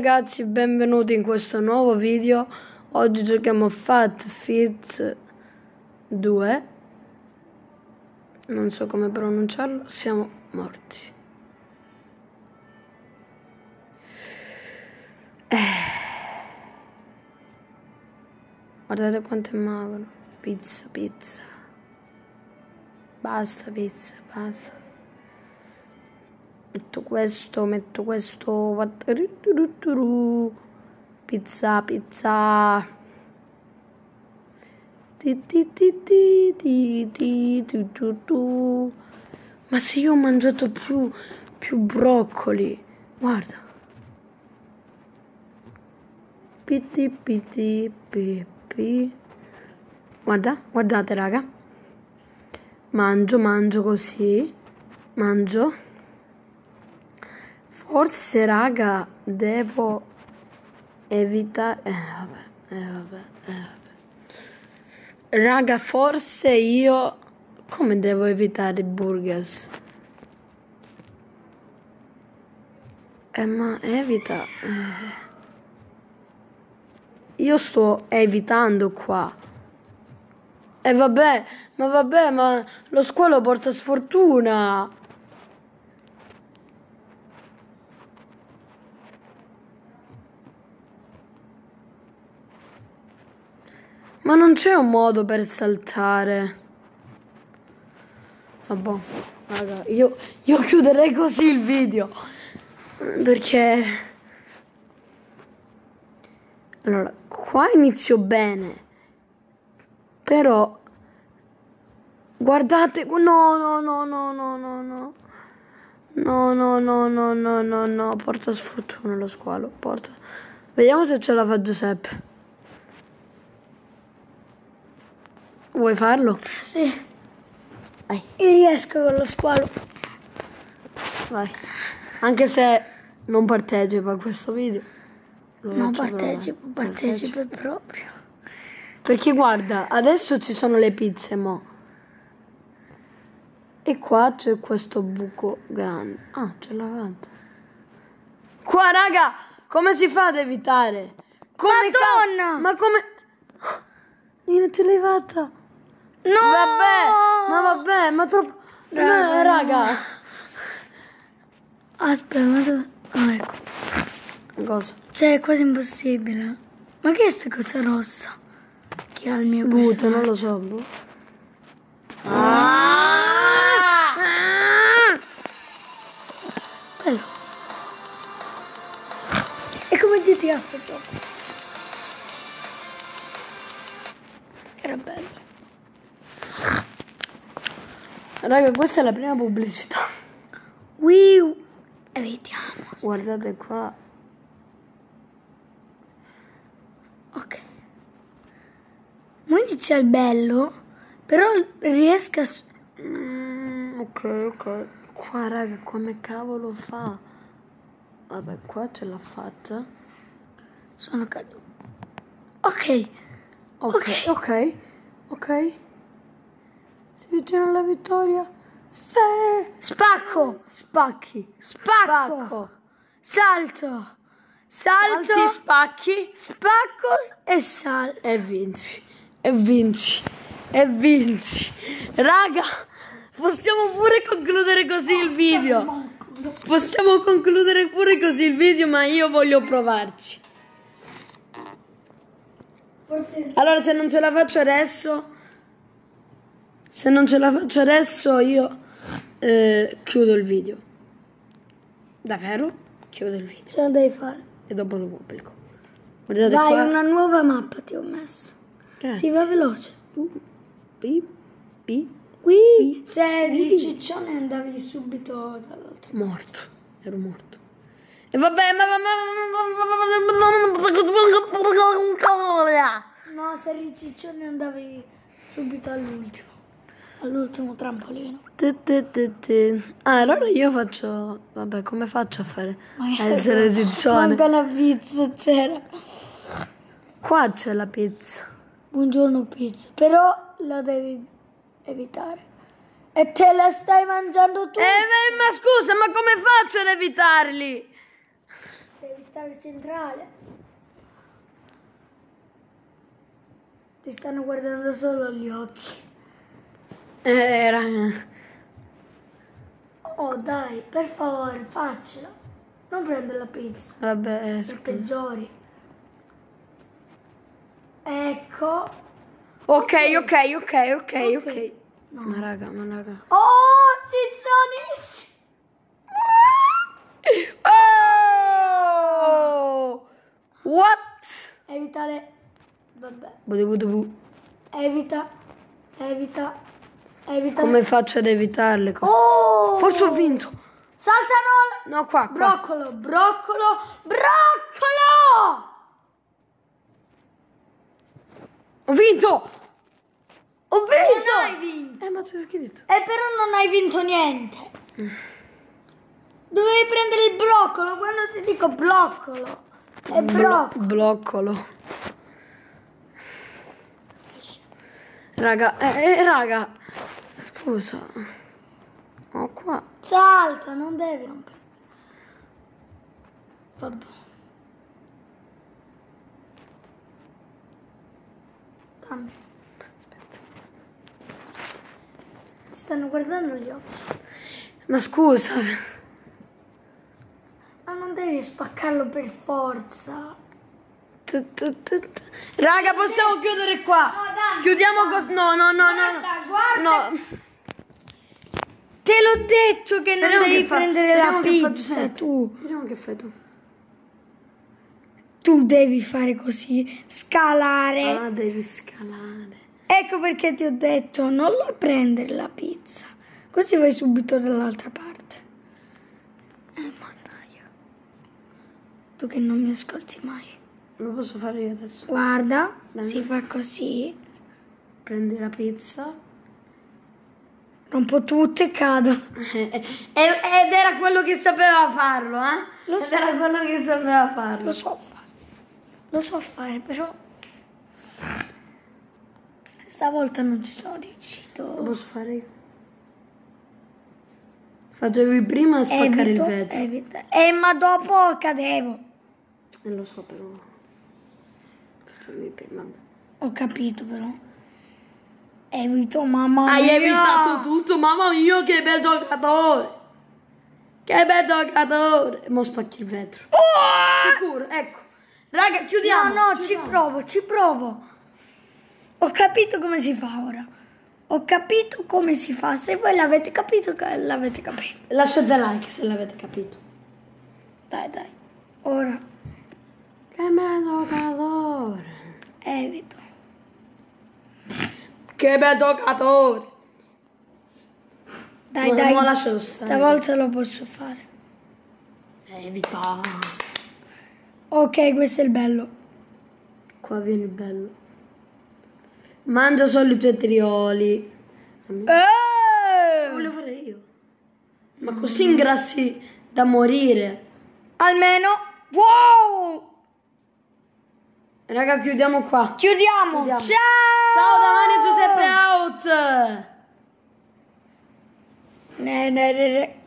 ragazzi, benvenuti in questo nuovo video. Oggi giochiamo Fat Fit 2. Non so come pronunciarlo, siamo morti. Eh. Guardate quanto è magro. Pizza, pizza. Basta pizza, basta. Metto questo, metto questo. Pizza, pizza. Ma se io ho mangiato più, più broccoli, guarda. Piti, piti, pipi. Guarda, guardate raga. Mangio, mangio così. Mangio. Forse, raga, devo evitare... Eh, vabbè, eh, vabbè, eh, vabbè. Raga, forse io... Come devo evitare i burgers? Eh, ma evita... Eh. Io sto evitando qua. E eh, vabbè, ma vabbè, ma lo squalo porta sfortuna. Ma non c'è un modo per saltare. Vabbè, raga, io, io chiuderei così il video. Perché... Allora, qua inizio bene. Però... Guardate, no, no, no, no, no, no, no. No, no, no, no, no, no, no, porta sfortuna lo squalo, porta. Vediamo se ce la fa Giuseppe. Vuoi farlo? Sì. Vai. Io riesco con lo squalo. Vai. Anche se non partecipa a questo video. non partecipo, partecipo proprio. Perché guarda, adesso ci sono le pizze, mo. E qua c'è questo buco grande. Ah, ce l'ha fatta. Qua, raga, come si fa ad evitare? Come Madonna! Ma come... Non ce l'hai fatta. No! Vabbè, ma vabbè, ma troppo... Raga, no, raga. Aspetta, ma dove... Oh, ecco. Cosa? Cioè, è quasi impossibile. Ma che è questa cosa rossa? Che ha il mio Butto, non lo so. Boh. Ah! Bello. È come GTA sto gioco. Era bello. Raga, questa è la prima pubblicità. Wiu. E vediamo. Guardate qua. Ok. Mo inizia il bello, però riesco a... Mm, ok, ok. Qua, raga, come cavolo fa? Vabbè, qua ce l'ha fatta. Sono caduto. Ok. Ok, ok, ok. ok. Si vicina alla vittoria. Sì. Spacco. Spacchi. Spacco. Spacco. Salto. Salto. Salti, spacchi. Spacco e sal. E vinci. E vinci. E vinci. Raga, possiamo pure concludere così il video. Possiamo concludere pure così il video, ma io voglio provarci. Allora, se non ce la faccio adesso, se non ce la faccio adesso, io eh, chiudo il video. Davvero? Chiudo il video. Ce la devi fare. E dopo lo pubblico. Guardate Vai, qua. una nuova mappa ti ho messo. Grazie. Si va veloce. Pi, pi, Qui, se eri ciccione andavi subito dall'altra. morto. Ero morto. E vabbè, ma... No, se eri ciccione andavi subito all'ultimo. All'ultimo trampolino. Ah, allora io faccio... Vabbè, come faccio a fare? Ma A essere ciccione. Manca la pizza, c'era. Qua c'è la pizza. Buongiorno pizza. Però la devi evitare. E te la stai mangiando tu. Eh, ma, ma scusa, ma come faccio ad evitarli? Devi stare centrale. Ti stanno guardando solo gli occhi. Eh, raga. Oh dai, per favore, faccela. Non prendere la pizza. Vabbè, Per scusa. peggiori. Ecco. Ok, ok, ok, ok, ok. Ok. Ma raga, ma raga. Oh, zizzonissimo. Oh! What? Evita le... Vabbè. Budu budu bu. Evita. Evita. Evita. Come faccio ad evitarle? Oh! Forse ho vinto. Saltano! No, qua, qua. Broccolo, broccolo, broccolo! Ho vinto! Ho Non vinto! hai vinto. Eh, ma c'è scritto. Eh, però non hai vinto niente. Dovevi prendere il broccolo quando ti dico broccolo. È broccolo. Bloccolo. Raga, eh, eh, raga. Scusa. Oh, qua. Salta, non devi rompere. Vabbè. Dammi. Ti stanno guardando gli occhi. Ma scusa. Ma non devi spaccarlo per forza. Raga, possiamo chiudere qua. No, dammi, Chiudiamo cos- No, no, no, Guarda, no. guarda. No. Te l'ho detto che non Vediamo devi che fa- prendere vediamo la che fa pizza Giuseppe. tu. Vediamo che fai tu. Tu devi fare così, scalare. Ah, devi scalare. Ecco perché ti ho detto non la prendere la pizza. Così vai subito dall'altra parte. Eh, mannaia. Tu che non mi ascolti mai. Lo posso fare io adesso. Guarda, Dai. si fa così. Prendi la pizza. Rompo tutto e cado. Ed era quello che sapeva farlo, eh? Lo Ed so. era quello che sapeva farlo. Lo so fare. Lo so fare, però... Stavolta non ci sono Lo riuscito. posso fare io. Facevi prima spaccare Evito, il vetro. evito. Eh, ma dopo cadevo. Eh, lo so, però. Facevi prima. Ho capito, però. Evito, mamma Hai mia. evitato tutto, mamma mia, che bel giocatore! Che bel giocatore! Mo spacchi il vetro. Sicuro, ecco. Raga, chiudiamo. No, no, ci chiudiamo. provo, ci provo. Ho capito come si fa ora. Ho capito come si fa. Se voi l'avete capito, l'avete capito. Lasciate like se l'avete capito. Dai, dai. Ora Che bel giocatore! evito. Che bel giocatore! Dai, No, dai. no, lascialo stare. Stavolta lo posso fare. Evita. Ok, questo è il bello. Qua viene il bello. Mangia solo i cetrioli. Lo Eh! voglio fare io. Ma così ingrassi da morire. Almeno. Wow! Raga, chiudiamo qua. Chiudiamo. Chiudiamo. Ciao! Ciao da Mario Giuseppe out. Ne, ne, ne, ne.